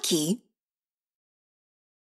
Nike.